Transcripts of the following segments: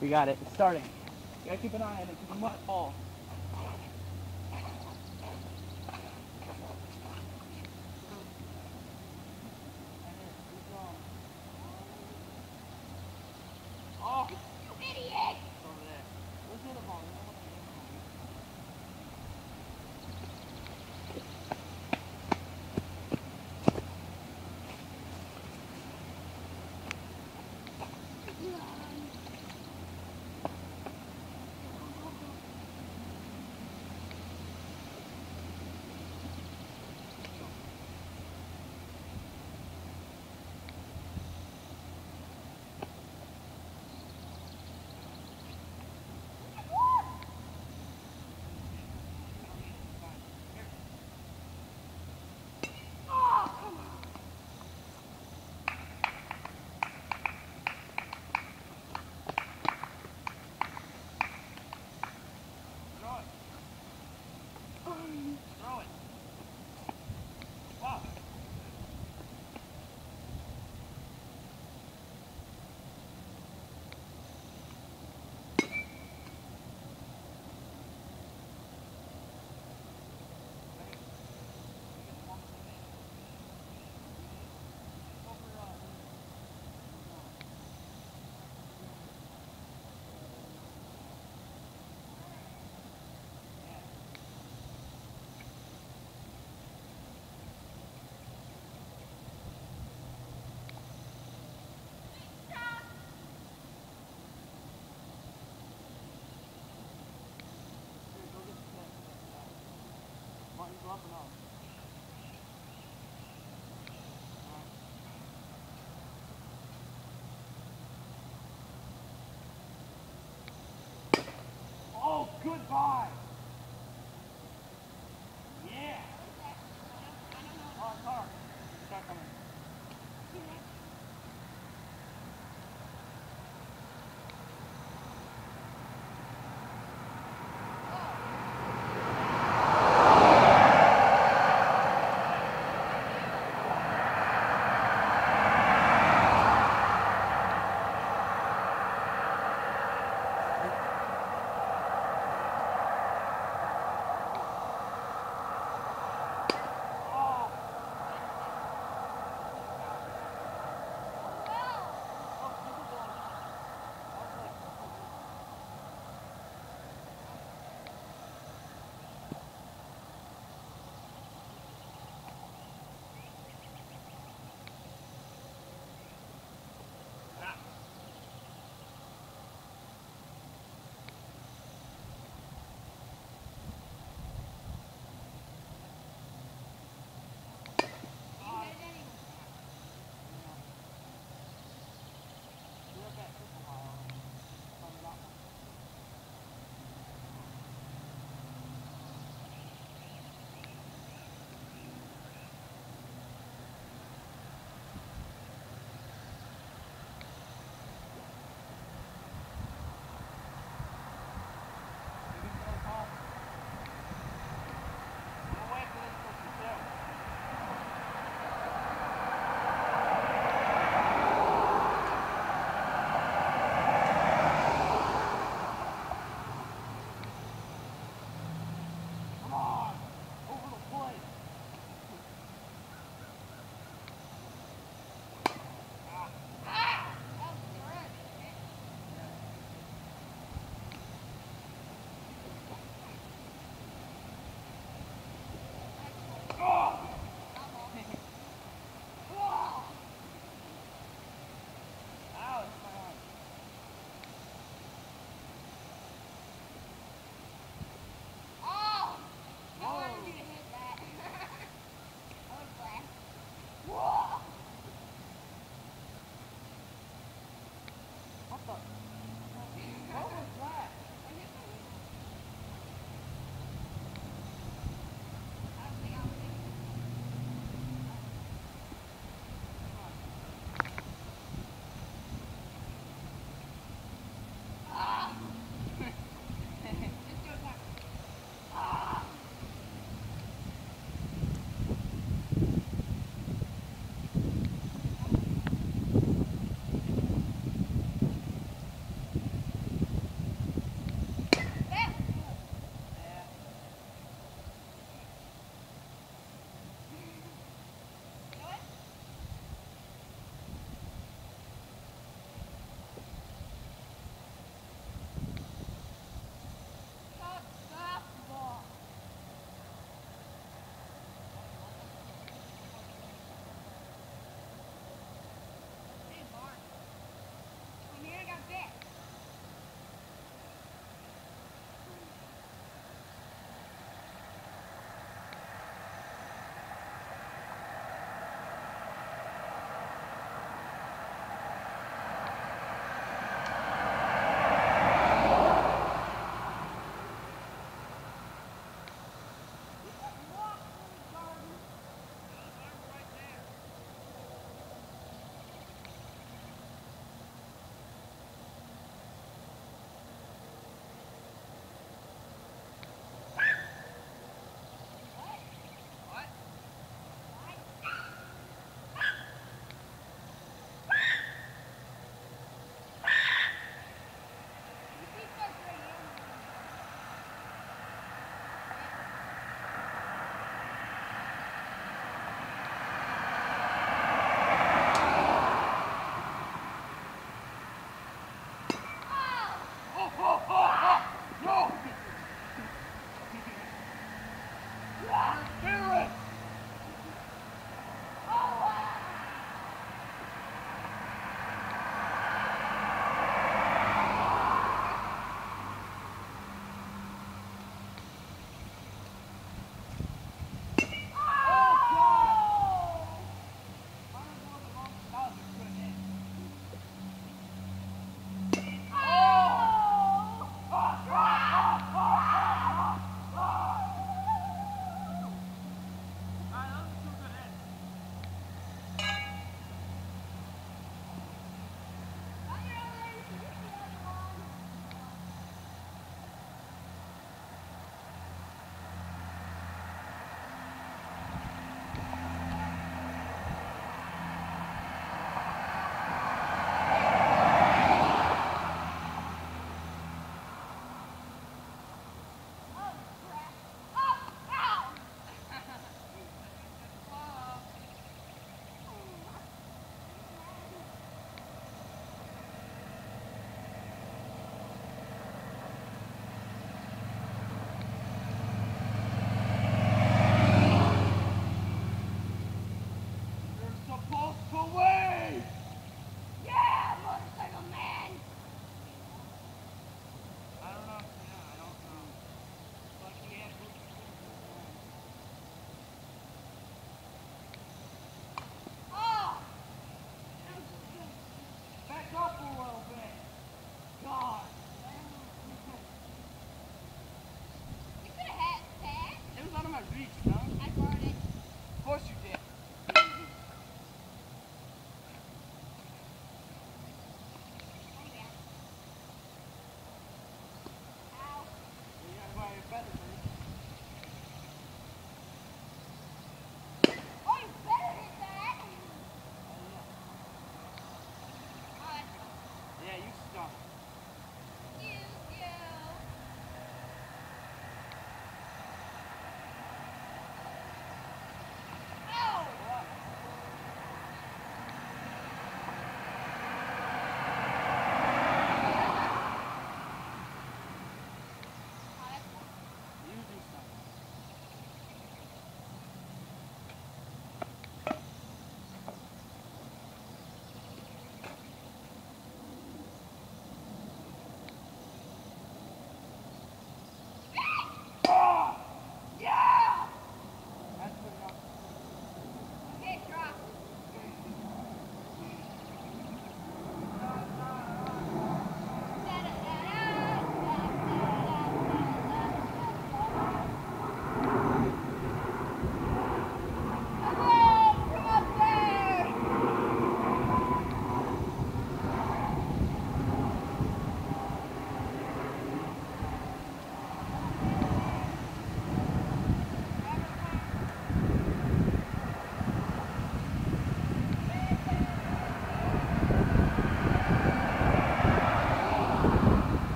We got it. It's starting. You gotta keep an eye on it because you might fall. And off.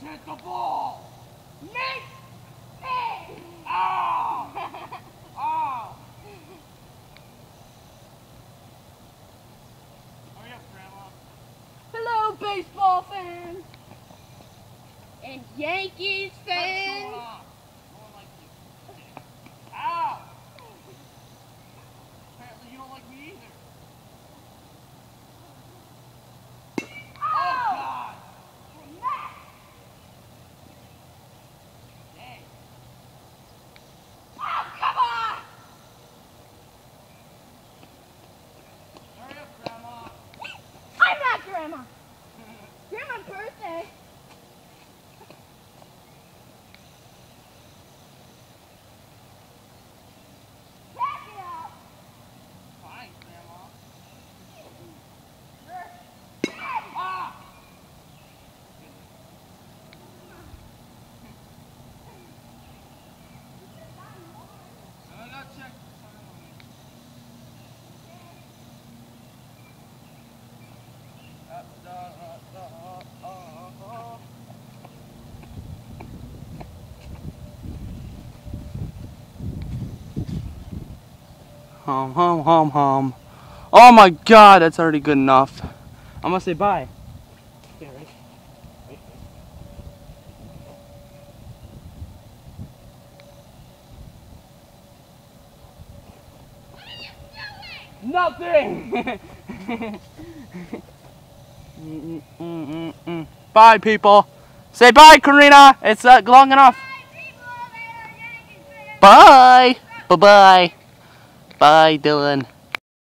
Hit the ball! Hello, baseball fans! And Yankees fans! going on? No one likes you. Ow! Apparently you don't like me either. Oh, God! Dang. Oh, come on! Hurry up, Grandma. I'm not Grandma. Grandma's birthday. Back it up. Fine, Grandma. Ah! I gotta check the ceremony. Uh, da, uh, da, uh, uh, uh. Hum, hum, hum, hum. Oh my god, that's already good enough. I'm gonna say bye. Nothing! Mm, mm, mm, mm, mm. bye, people. Say bye, Karina. It's uh, long enough. Bye. Bye bye. Bye, Dylan.